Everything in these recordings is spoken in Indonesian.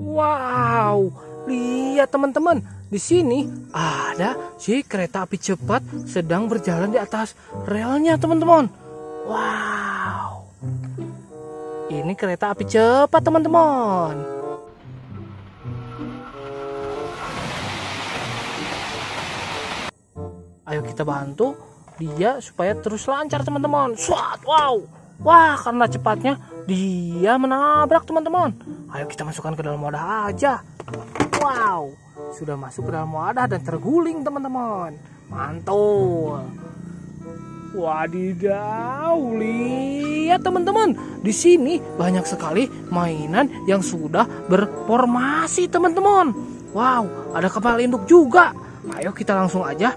Wow, lihat teman-teman, di sini ada si kereta api cepat sedang berjalan di atas relnya teman-teman. Wow, ini kereta api cepat teman-teman. Ayo kita bantu dia supaya terus lancar teman-teman. Wow. Wah, karena cepatnya dia menabrak teman-teman. Ayo kita masukkan ke dalam wadah aja. Wow, sudah masuk ke dalam wadah dan terguling teman-teman. Mantul. Wadidaw, lihat teman-teman. Di sini banyak sekali mainan yang sudah berformasi teman-teman. Wow, ada kapal induk juga. Ayo kita langsung aja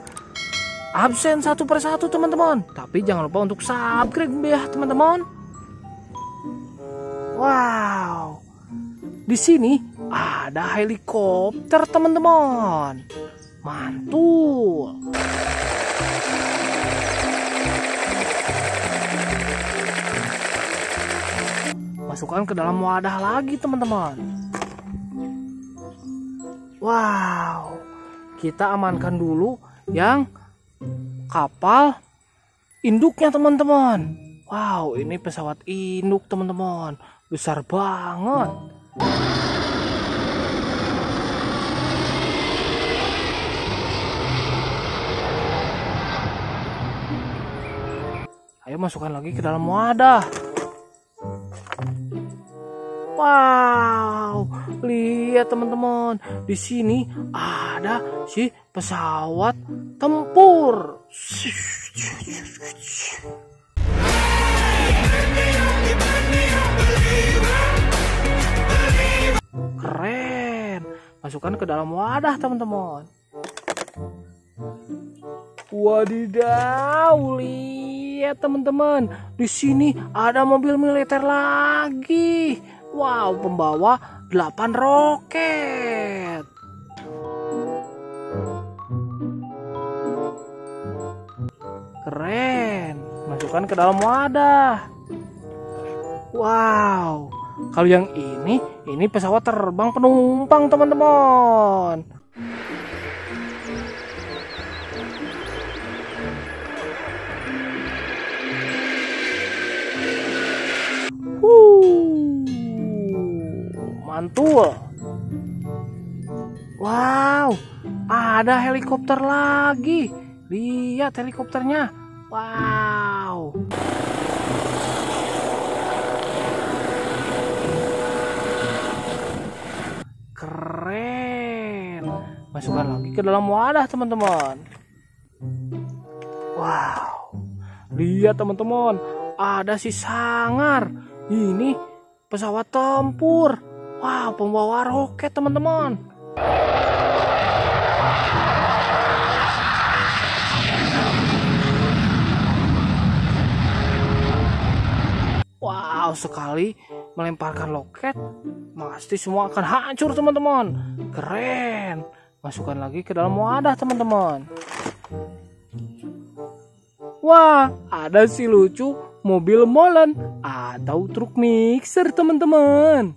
absen satu persatu teman-teman. Tapi jangan lupa untuk subscribe ya teman-teman. Wow, di sini ada helikopter teman-teman. Mantul. Masukkan ke dalam wadah lagi teman-teman. Wow, kita amankan dulu yang kapal induknya teman-teman. Wow, ini pesawat induk teman-teman. Besar banget. Ayo masukkan lagi ke dalam wadah. Wow, lihat teman-teman, di sini ada si pesawat tempur. Keren. Masukkan ke dalam wadah, teman-teman. Wadidaw, lihat teman-teman. Di sini ada mobil militer lagi. Wow, pembawa 8 roket. Keren. Masukkan ke dalam wadah. Wow. Kalau yang ini, ini pesawat terbang penumpang, teman-teman. mantul. Wow, ada helikopter lagi. Lihat helikopternya. Wow. Keren. Masukkan lagi ke dalam wadah, teman-teman. Wow. Lihat, teman-teman. Ada si sangar. Ini pesawat tempur. Wow, pembawa roket teman-teman. Wow, sekali melemparkan loket, pasti semua akan hancur teman-teman. Keren. Masukkan lagi ke dalam wadah teman-teman. Wah, ada si lucu mobil molen atau truk mixer teman-teman.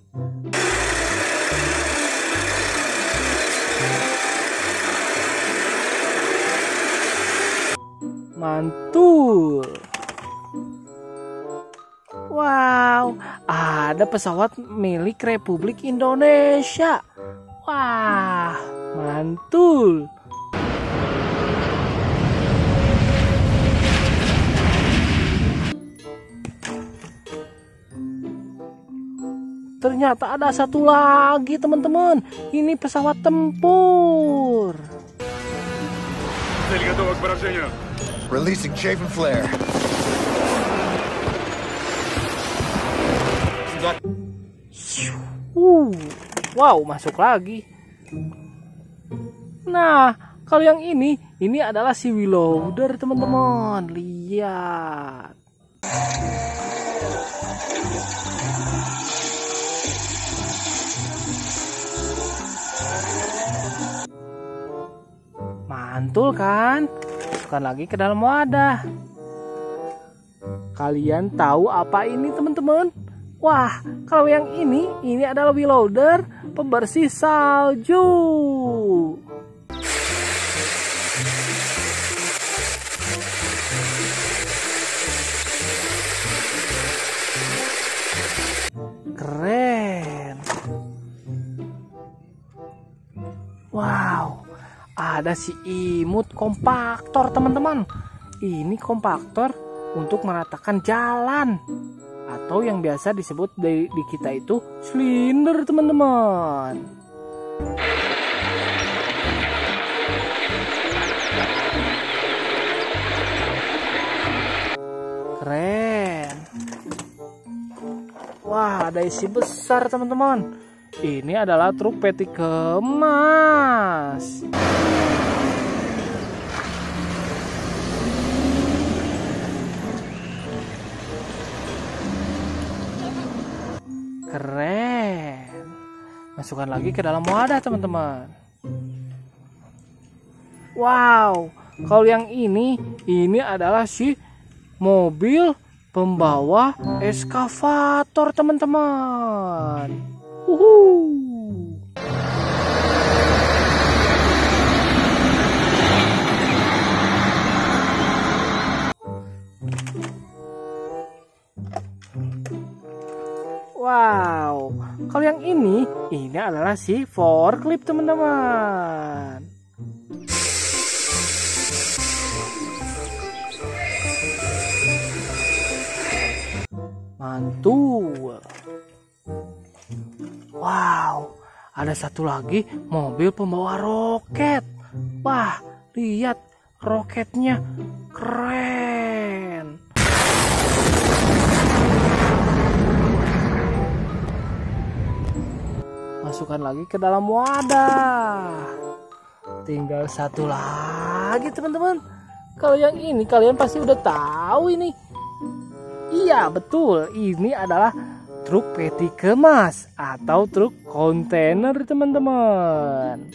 Mantul. Ada pesawat milik Republik Indonesia. Wah, mantul. Ternyata ada satu lagi teman-teman. Ini pesawat tempur. Releasing chafe and flare. Uh, wow, masuk lagi. Nah, kalau yang ini, ini adalah si Willower teman-teman. Lihat. Mantul kan? Masukkan lagi ke dalam wadah. Kalian tahu apa ini teman-teman? Wah, kalau yang ini, ini adalah wheel loader pembersih salju. Keren. Wow, ada si imut kompaktor teman-teman. Ini kompaktor untuk meratakan jalan atau yang biasa disebut di, di kita itu silinder teman-teman. Keren. Wah, ada isi besar teman-teman. Ini adalah truk peti kemas. Keren. Masukkan lagi ke dalam wadah, teman-teman. Wow, kalau yang ini, ini adalah si mobil pembawa eskavator, teman-teman. Uhuh. Ini adalah si forklift teman-teman. Mantul. Wow, ada satu lagi mobil pembawa roket. Wah, lihat roketnya keren. Masukkan lagi ke dalam wadah. Tinggal satu lagi teman-teman. Kalau yang ini kalian pasti udah tahu ini. Iya betul. Ini adalah truk peti kemas atau truk kontainer teman-teman.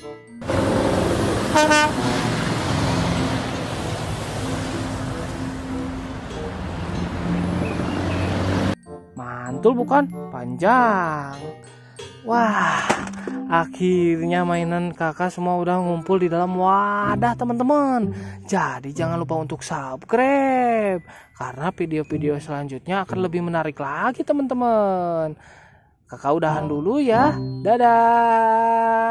Mantul bukan? Panjang Wah, akhirnya mainan kakak semua udah ngumpul di dalam wadah teman-teman. Jadi jangan lupa untuk subscribe karena video-video selanjutnya akan lebih menarik lagi teman-teman. Kakak udahan dulu ya. Dadah.